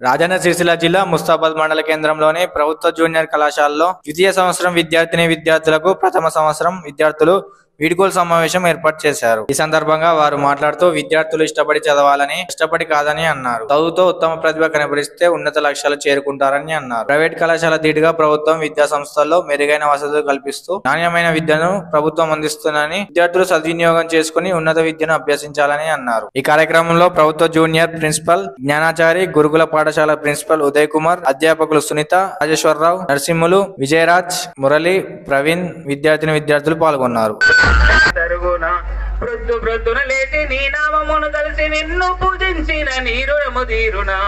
రాజన్న సిరిసిల్ల జిల్లా ముస్తాబాద్ మండల కేంద్రంలోని ప్రభుత్వ జూనియర్ కళాశాలలో ద్వితీయ సంవత్సరం విద్యార్థిని విద్యార్థులకు ప్రథమ సంవత్సరం విద్యార్థులు వీడ్కోలు సమావేశం ఏర్పాటు చేశారు. ఈ సందర్భంగా వారు మాట్లాడుతూ విద్యార్థులు ఇష్టపడి చదవాలని ఇష్టపడి కాదని అన్నారు. చదువుతో ఉత్తమ ప్రతిభ కనబరిస్తే ఉన్నత లక్ష్యాలు చేరుకుంటారని అన్నారు. ప్రైవేట్ కళాశాల ధీటుగా ప్రభుత్వం విద్యా సంస్థల్లో మెరుగైన వసతులు కల్పిస్తూ నాణ్యమైన విద్యను ప్రభుత్వం అందిస్తుందని విద్యార్థులు సద్వినియోగం చేసుకుని ఉన్నత విద్యను అభ్యసించాలని అన్నారు. ఈ కార్యక్రమంలో ప్రభుత్వ జూనియర్ ప్రిన్సిపల్ జ్ఞానాచారి గురుకుల పాఠశాల ప్రిన్సిపల్ ఉదయ్ కుమార్ అధ్యాపకులు సునీత రాజేశ్వరరావు నరసింహులు విజయరాజ్ మురళి ప్రవీణ్ విద్యార్థిని విద్యార్థులు పాల్గొన్నారు. తరుగున ప్రొద్దు ప్రొద్దున లేచి నీ నామమును కలిసి నిన్ను పూజించిన నీ తీరునా.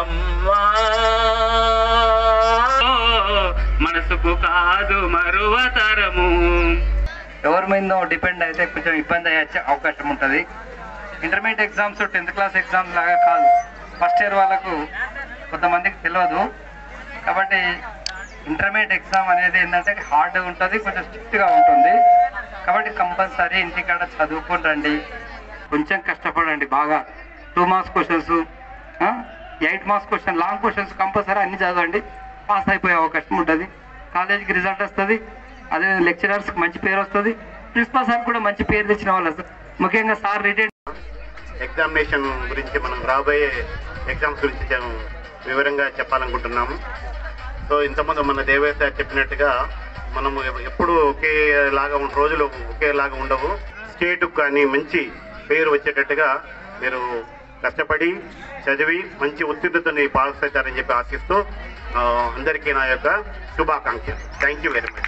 అమ్మా. మనసుకు కాదు మరువతరము. ఎవరి మీద డిపెండ్ అయితే కొంచెం ఇబ్బంది అయ్యే అవకాశం ఉంటుంది. Intermediate exams tenth class exams లాగా కాదు. ఫస్ట్ ఇయర్ వాళ్ళకు కొంతమందికి తెలియదు కాబట్టి ఇంటర్మీడియట్ ఎగ్జామ్ అనేది ఏంటంటే హార్డ్ ఉంటుంది కొంచెం స్ట్రిక్ట్గా ఉంటుంది. కాబట్టి కంపల్సరీ ఇంటికాడ చదువుకుని రండి. కొంచెం కష్టపడండి బాగా. Two marks questions eight marks question long questions compulsory అన్ని చదవండి. పాస్ అయిపోయే అవకాశం ఉంటుంది. కాలేజీకి రిజల్ట్ వస్తుంది. అదే లెక్చరర్స్కి మంచి పేరు వస్తుంది. ప్రిన్సిపల్ సార్ కూడా మంచి పేరు తెచ్చిన వాళ్ళు ముఖ్యంగా సార్ రిటైర్ ఎగ్జామినేషన్ గురించి మనం రాబోయే ఎగ్జామ్స్ గురించి వివరంగా చెప్పాలనుకుంటున్నాము. సో ఇంతమంది మన దేవయ్య చెప్పినట్టుగా మనము ఎప్పుడు ఒకేలాగా ఉన్న రోజులు ఒకేలాగా ఉండవు. స్టేట్ కానీ మంచి పేరు వచ్చేటట్టుగా మీరు కష్టపడి చదివి మంచి ఉత్తీర్ణతని పాస్ అవుతారని చెప్పి ఆశిస్తూ అందరికీ నా యొక్క శుభాకాంక్షలు. Thank you very much